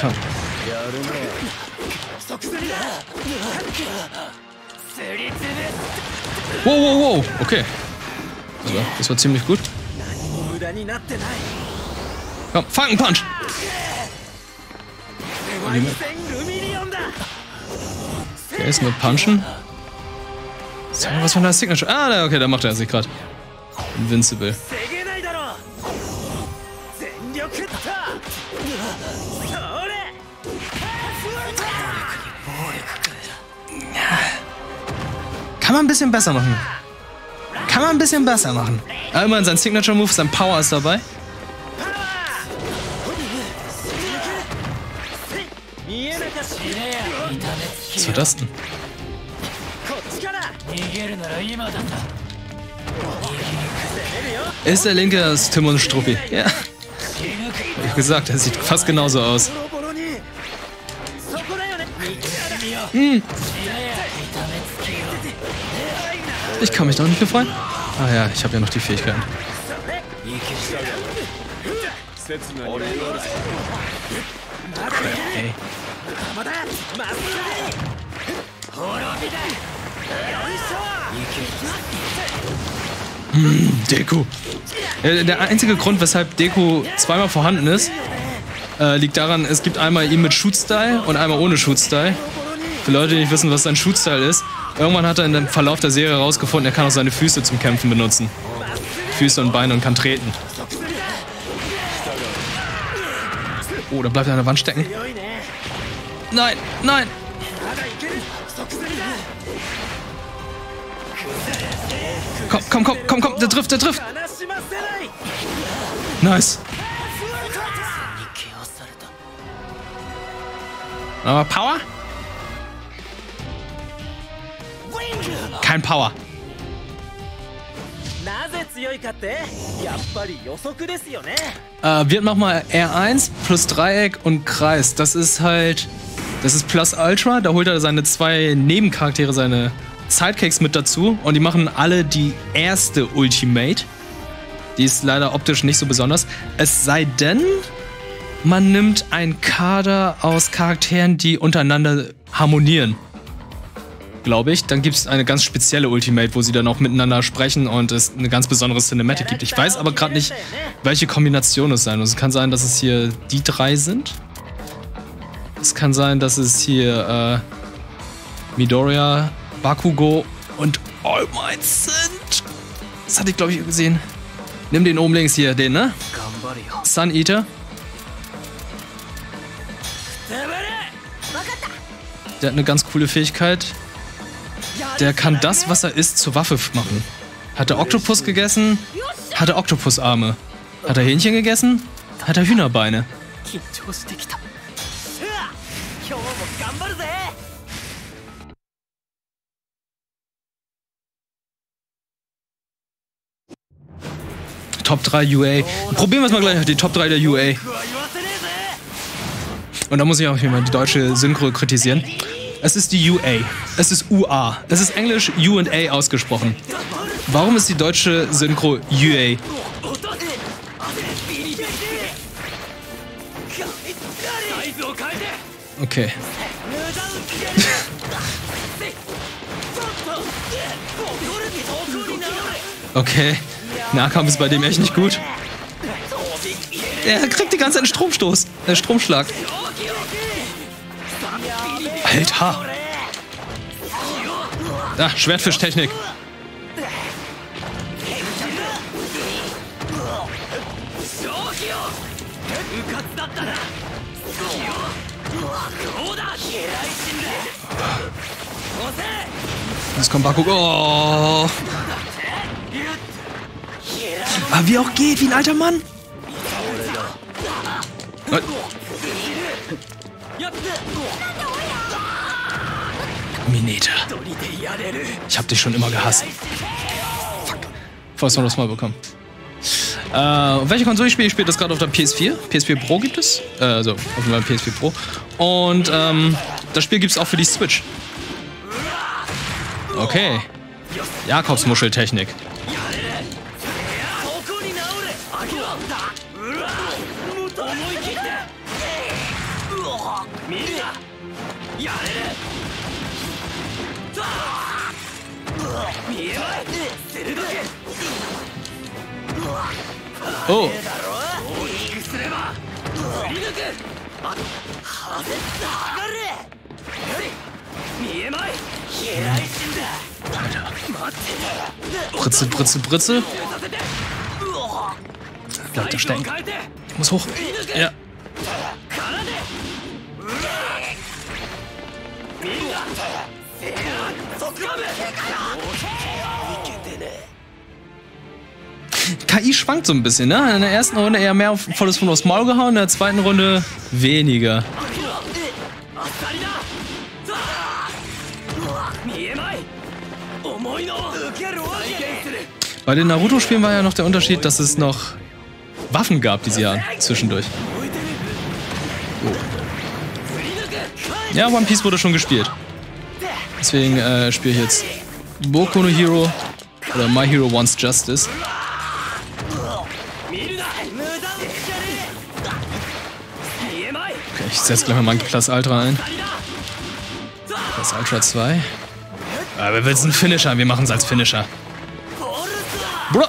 Speaker 1: Komm. Wow, wow, wow. Okay. Also, das war ziemlich gut. Komm,
Speaker 4: fang einen Punch!
Speaker 1: Der ist nur punchen. Was war denn das Signature? Ah, okay, da macht er sich gerade. Invincible. Kann man ein bisschen besser machen. Kann man ein bisschen besser machen. Aber immerhin sein Signature Move, sein Power ist dabei. Was war das denn? Ist der linke ist Tim und Struppi. Ja. Wie gesagt, er sieht fast genauso aus.
Speaker 4: Hm.
Speaker 1: Ich kann mich noch nicht befreien. Ah ja, ich habe ja noch die Fähigkeiten.
Speaker 4: Hm, Mmh,
Speaker 1: Deko. Äh, der einzige Grund, weshalb Deko zweimal vorhanden ist, äh, liegt daran, es gibt einmal ihn mit Shoot-Style und einmal ohne Shoot-Style. Für Leute, die nicht wissen, was sein Shoot-Style ist, Irgendwann hat er in dem Verlauf der Serie herausgefunden, er kann auch seine Füße zum Kämpfen benutzen. Füße und Beine und kann treten. Oh, da bleibt er an der Wand stecken. Nein, nein! Komm, komm, komm, komm, komm, der trifft, der trifft! Nice. Aber Power? Kein Power. Äh, machen mal R1 plus Dreieck und Kreis. Das ist halt. Das ist Plus Ultra. Da holt er seine zwei Nebencharaktere, seine Sidekicks mit dazu. Und die machen alle die erste Ultimate. Die ist leider optisch nicht so besonders. Es sei denn, man nimmt einen Kader aus Charakteren, die untereinander harmonieren glaube ich. Dann gibt es eine ganz spezielle Ultimate, wo sie dann auch miteinander sprechen und es eine ganz besondere Cinematic gibt. Ich weiß aber gerade nicht, welche Kombination es sein muss. Es kann sein, dass es hier die drei sind. Es kann sein, dass es hier äh, Midoriya, Bakugo und All Might sind. Das hatte ich, glaube ich, gesehen. Nimm den oben links hier, den, ne? Sun Eater. Der hat eine ganz coole Fähigkeit der kann das, was er isst, zur Waffe machen. Hat er Oktopus gegessen? Hat er Oktopusarme? Hat er Hähnchen gegessen? Hat er Hühnerbeine? Top 3 UA. Probieren wir es mal gleich, die Top 3 der UA. Und da muss ich auch hier mal die deutsche Synchro kritisieren. Es ist die UA. Es ist UA. Es ist Englisch UA ausgesprochen. Warum ist die deutsche Synchro UA? Okay. okay. Nahkampf ist bei dem echt nicht gut. Er kriegt die ganze Zeit einen Stromstoß. Äh, Stromschlag. Alter. Ah, Schwertfischtechnik. Jetzt kommt Bakugo. Oh. Ah, wie auch geht, wie ein alter Mann. Mineta. Ich hab dich schon immer gehasst. Fuck. Vorher noch das mal bekommen. Äh, welche Konsole ich spiele? Ich spiele das gerade auf der PS4. PS4 Pro gibt es. Äh, also auf meinem PS4 Pro. Und ähm, das Spiel gibt es auch für die Switch. Okay. Jakobsmuscheltechnik. Oh. Britzel, Britzel, Britzel. Bleib da stecken. Ich muss hoch. Ja. KI schwankt so ein bisschen, ne? In der ersten Runde eher mehr auf volles von aufs Maul gehauen, in der zweiten Runde weniger. Bei den Naruto-Spielen war ja noch der Unterschied, dass es noch Waffen gab, die sie hatten, zwischendurch.
Speaker 4: Oh.
Speaker 1: Ja, One Piece wurde schon gespielt. Deswegen äh, spiele ich jetzt Boku no Hero oder My Hero Wants Justice. Okay, ich setze gleich mal Monkey Class Ultra ein. Das Ultra 2. Aber wir willst einen Finisher? Wir machen es als Finisher. Bro!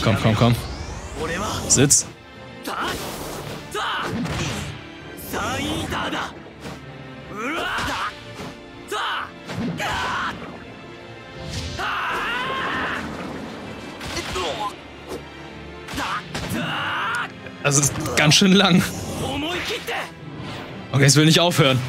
Speaker 1: Komm, komm, komm. Sitz.
Speaker 4: Also,
Speaker 1: das ist ganz schön lang. Okay, es will nicht aufhören.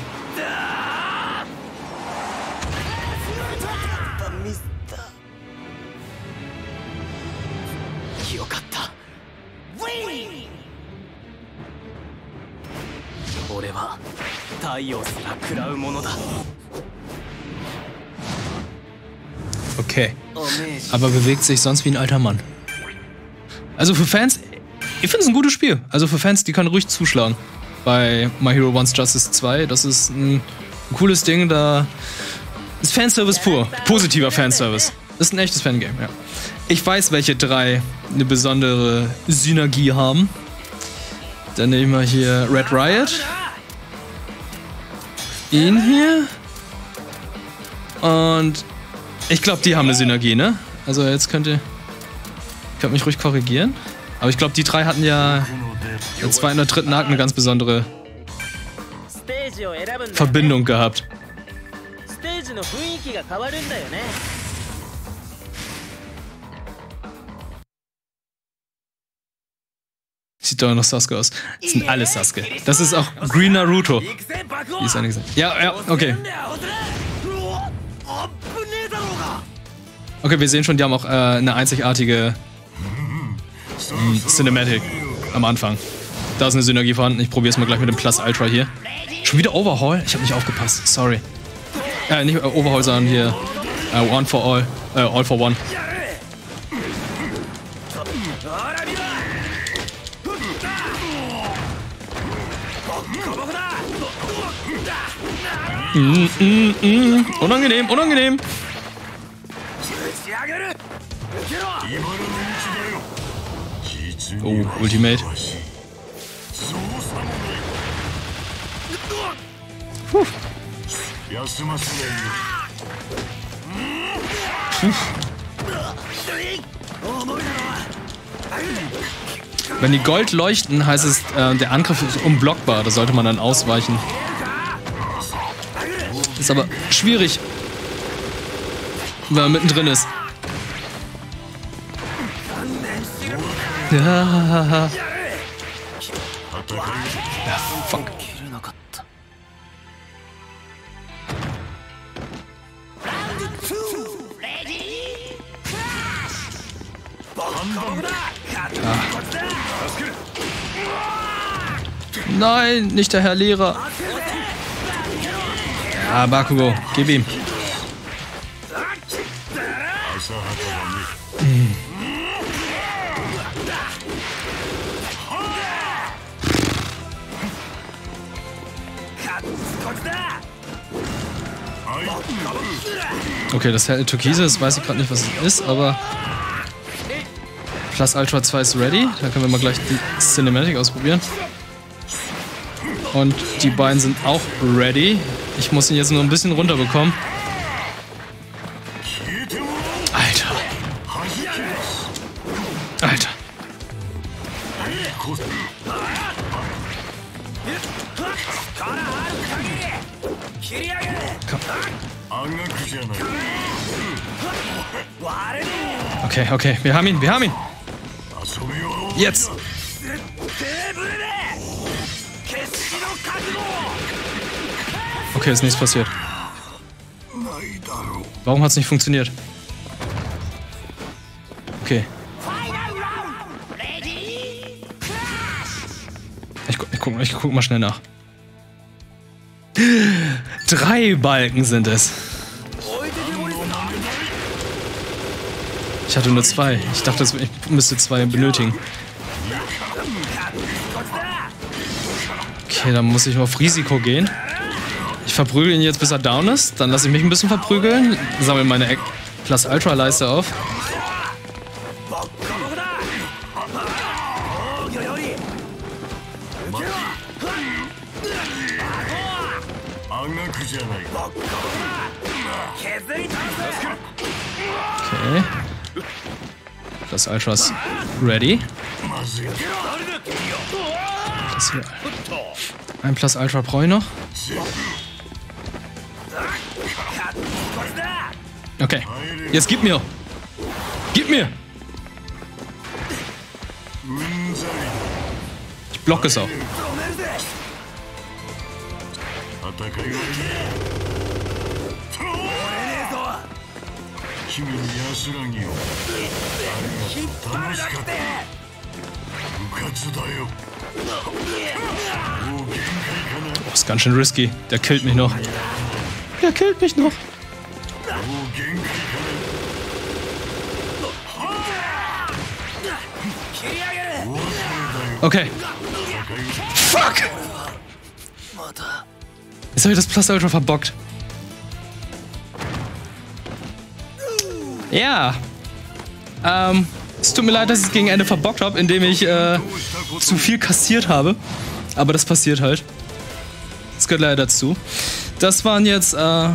Speaker 1: Okay.
Speaker 4: Oh,
Speaker 1: Aber bewegt sich sonst wie ein alter Mann. Also für Fans, ich finde es ein gutes Spiel. Also für Fans, die können ruhig zuschlagen. Bei My Hero Wants Justice 2, das ist ein, ein cooles Ding, da ist Fanservice pur. Positiver Fanservice. Das ist ein echtes Fangame, ja. Ich weiß, welche drei eine besondere Synergie haben. Dann nehmen wir hier Red Riot ihn hier. Und ich glaube, die haben eine Synergie, ne? Also jetzt könnt ihr... Ich Könnt mich ruhig korrigieren. Aber ich glaube, die drei hatten ja in der zweiten oder dritten Akt eine ganz besondere Verbindung gehabt. Sieht doch noch Sasuke aus. Das sind alle Sasuke. Das ist auch Green Naruto. Wie ist eigentlich Ja, ja, okay. Okay, wir sehen schon, die haben auch äh, eine einzigartige hm, Cinematic am Anfang. Da ist eine Synergie vorhanden. Ich probiere es mal gleich mit dem Plus Ultra hier. Schon wieder Overhaul? Ich habe nicht aufgepasst. Sorry. Äh, nicht äh, Overhaul, sondern hier äh, One for All. Äh, all for One. Mm, mm, mm. Unangenehm, unangenehm. Oh, Ultimate.
Speaker 2: Puh.
Speaker 1: Wenn die Gold leuchten, heißt es, äh, der Angriff ist unblockbar. Da sollte man dann ausweichen. Ist aber schwierig, wenn man mittendrin ist. Ja. fuck.
Speaker 4: Ah.
Speaker 1: Nein, nicht der Herr Lehrer. Ah, Bakugo, gib ihm. Okay, das Türkise, das weiß ich gerade nicht, was es ist, aber Plus Ultra 2 ist ready. Da können wir mal gleich die Cinematic ausprobieren. Und die beiden sind auch ready. Ich muss ihn jetzt nur ein bisschen runterbekommen. Alter. Alter. Okay, okay, wir haben ihn, wir haben ihn. Jetzt. Okay, ist nichts passiert. Warum hat es nicht funktioniert? Okay. Ich, gu ich, guck, ich guck mal schnell nach. Drei Balken sind es. Ich hatte nur zwei. Ich dachte, ich müsste zwei benötigen. Okay, dann muss ich mal auf Risiko gehen verprügel ihn jetzt, bis er down ist. Dann lasse ich mich ein bisschen verprügeln. Sammle meine Plus Ultra-Leiste auf. Okay. Das
Speaker 2: Ultra ist ready.
Speaker 1: Das hier. Ein Plus Ultra brauche ich noch. Jetzt gib mir. Gib mir. Ich blocke es auch. Oh, ist ganz schön risky. Der killt mich noch. Der killt mich noch.
Speaker 2: Oh,
Speaker 1: Okay. Fuck! Jetzt habe ich das Plus Ultra verbockt. Ja. Ähm, es tut mir leid, dass ich es gegen Ende verbockt habe, indem ich äh, zu viel kassiert habe. Aber das passiert halt. Das gehört leider dazu. Das waren jetzt äh,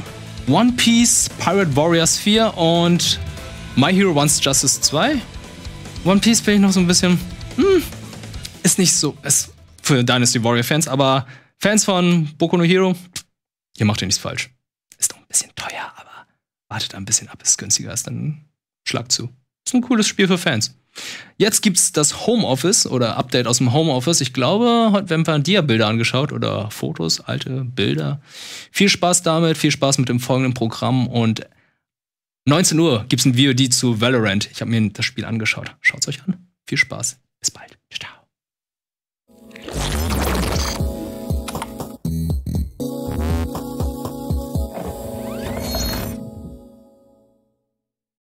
Speaker 1: One Piece, Pirate Warriors 4 und My Hero Wants Justice 2. One Piece bin ich noch so ein bisschen. Hm, ist nicht so. Ist für Dynasty Warrior Fans, aber Fans von Boku no Hero, ihr macht ja nichts falsch. Ist doch ein bisschen teuer, aber wartet ein bisschen ab, es günstiger ist, dann schlag zu. Ist ein cooles Spiel für Fans. Jetzt gibt's das Homeoffice oder Update aus dem Homeoffice. Ich glaube, heute werden wir Dia-Bilder angeschaut oder Fotos, alte Bilder. Viel Spaß damit, viel Spaß mit dem folgenden Programm und 19 Uhr gibt's ein VOD zu Valorant. Ich habe mir das Spiel angeschaut. Schaut's euch an. Viel Spaß. Bis bald.